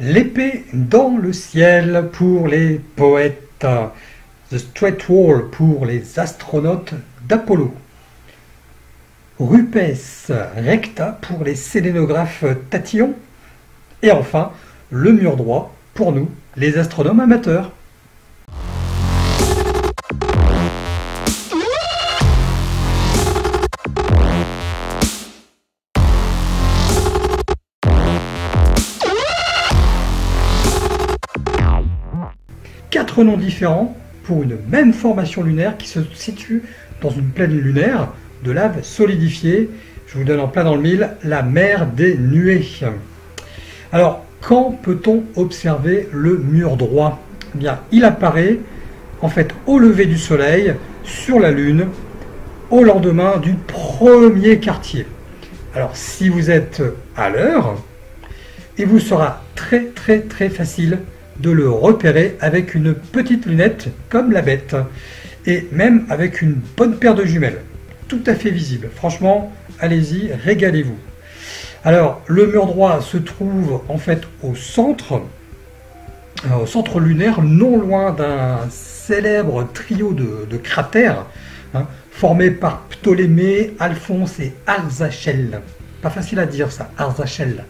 L'épée dans le ciel pour les poètes. The Straight Wall pour les astronautes d'Apollo. Rupes recta pour les sélénographes tatillons. Et enfin, le mur droit pour nous, les astronomes amateurs. Quatre noms différents pour une même formation lunaire qui se situe dans une plaine lunaire de lave solidifiée. Je vous donne en plein dans le mille la mer des nuées. Alors, quand peut-on observer le mur droit? Eh Bien, il apparaît en fait au lever du soleil sur la Lune au lendemain du premier quartier. Alors, si vous êtes à l'heure, il vous sera très très très facile de le repérer avec une petite lunette comme la bête et même avec une bonne paire de jumelles. Tout à fait visible. Franchement, allez-y, régalez-vous. Alors, le mur droit se trouve en fait au centre, euh, au centre lunaire, non loin d'un célèbre trio de, cratères hein, formés par Ptolémée, Alphonse et Arzachel. Pas facile à dire ça, Arzachel.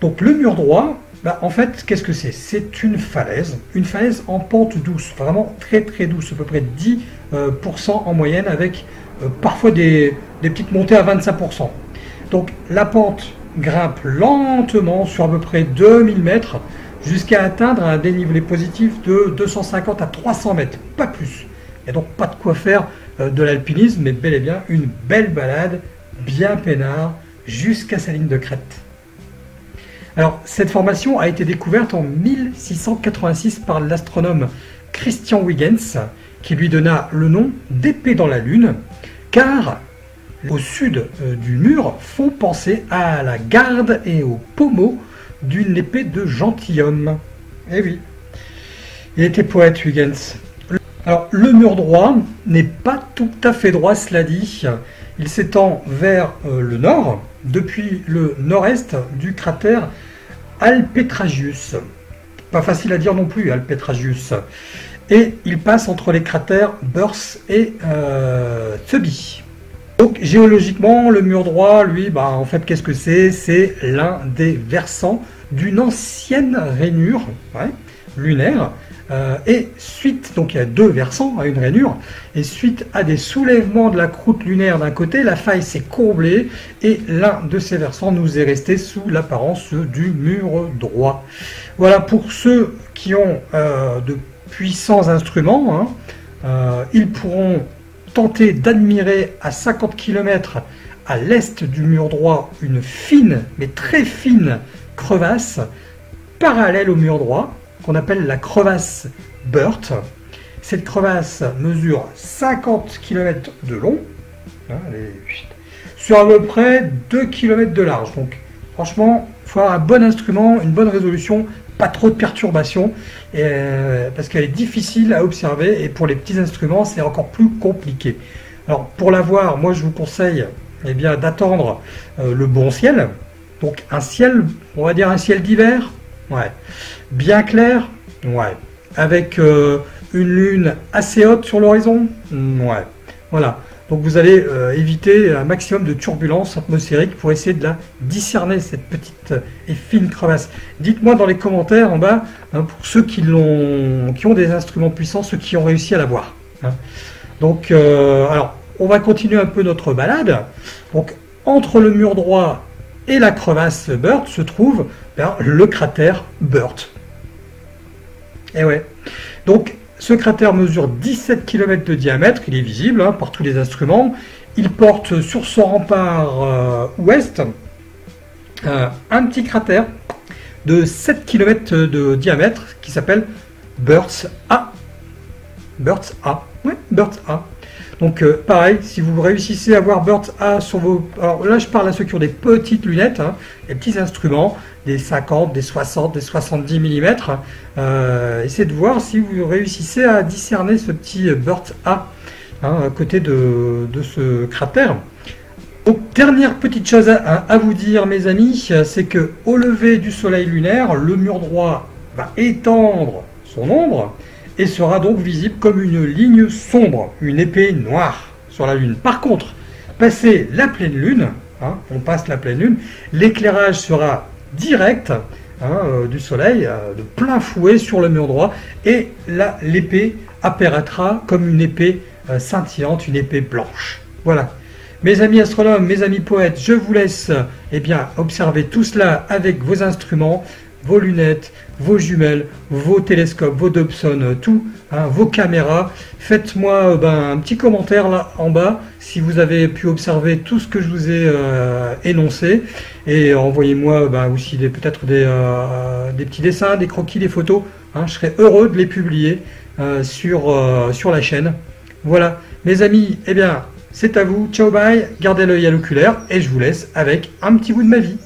Donc le mur droit, bah, en fait, qu'est-ce que c'est? C'est une falaise, une falaise en pente douce, vraiment très très douce, à peu près 10% euh, en moyenne, avec euh, parfois des, petites montées à 25%. Donc la pente grimpe lentement sur à peu près 2000 mètres jusqu'à atteindre un dénivelé positif de 250 à 300 mètres, pas plus. Et donc pas de quoi faire euh, de l'alpinisme, mais bel et bien une belle balade, bien peinard, jusqu'à sa ligne de crête. Alors, cette formation a été découverte en 1686 par l'astronome Christian Huygens, qui lui donna le nom d'épée dans la Lune, car au sud euh, du mur font penser à la garde et au pommeau d'une épée de gentilhomme. Eh oui, il était poète Huygens. Alors, le mur droit n'est pas tout à fait droit, cela dit. Il s'étend vers euh, le nord, depuis le nord-est du cratère Alpetragius. Pas facile à dire non plus, Alpetragius. Et il passe entre les cratères Burs et euh, Donc géologiquement, le mur droit, lui, bah, en fait, qu'est-ce que c'est? C'est l'un des versants d'une ancienne rainure lunaire euh, et suite, donc il y a deux versants à une rainure, et suite à des soulèvements de la croûte lunaire d'un côté, la faille s'est comblée et l'un de ces versants nous est resté sous l'apparence du mur droit. Voilà pour ceux qui ont euh, de puissants instruments, hein, euh, ils pourront tenter d'admirer à 50 km à l'est du mur droit une fine, mais très fine crevasse parallèle au mur droit qu'on appelle la crevasse Burt. Cette crevasse mesure 50 km de long, hein, sur à peu près 2 km de large. Donc franchement, il faut avoir un bon instrument, une bonne résolution, pas trop de perturbations, euh, parce qu'elle est difficile à observer, et pour les petits instruments, c'est encore plus compliqué. Alors pour la voir, moi je vous conseille eh bien, d'attendre euh, le bon ciel, donc un ciel, on va dire un ciel d'hiver, Bien clair Ouais. Avec euh, une lune assez haute sur l'horizon Ouais. Voilà. Donc vous allez euh, éviter un maximum de turbulences atmosphériques pour essayer de la discerner, cette petite et fine crevasse. Dites-moi dans les commentaires en bas, hein, pour ceux qui ont des instruments puissants, ceux qui ont réussi à la voir. Hein. Donc, euh, alors, on va continuer un peu notre balade. Donc, entre le mur droit et la crevasse Burt se trouve ben, le cratère Burt. Et eh ouais. Donc ce cratère mesure 17 km de diamètre, il est visible hein, par tous les instruments. Il porte sur son rempart euh, ouest euh, un petit cratère de 7 km de diamètre qui s'appelle Burt's A. Burt's A. Ouais, Burt's A. Donc euh, pareil, si vous réussissez à voir Birds A sur vos... Alors là je parle à ceux qui ont des petites lunettes, hein, des petits instruments, des 50, des 60, des 70 mm. Euh, essayez de voir si vous réussissez à discerner ce petit Birds A hein, à côté de, ce cratère. Dernière petite chose à, vous dire, mes amis, c'est que au lever du soleil lunaire, le mur droit va étendre son ombre et sera donc visible comme une ligne sombre, une épée noire sur la Lune. Par contre, passer la pleine Lune, hein, on passe la pleine Lune, l'éclairage sera direct hein, euh, du Soleil, euh, de plein fouet sur le mur droit, et là, l'épée apparaîtra comme une épée euh, scintillante, une épée blanche. Voilà. Mes amis astronomes, mes amis poètes, je vous laisse eh bien, observer tout cela avec vos instruments vos lunettes, vos jumelles, vos télescopes, vos Dobson, euh, tout, hein, vos caméras. Faites-moi euh, ben, un petit commentaire là en bas si vous avez pu observer tout ce que je vous ai euh, énoncé et envoyez-moi ben, aussi peut-être des, petits dessins, des croquis, des photos. Hein. je serai heureux de les publier sur, sur la chaîne. Voilà, mes amis, eh bien, c'est à vous. Ciao, bye. Gardez l'œil à l'oculaire et je vous laisse avec un petit bout de ma vie.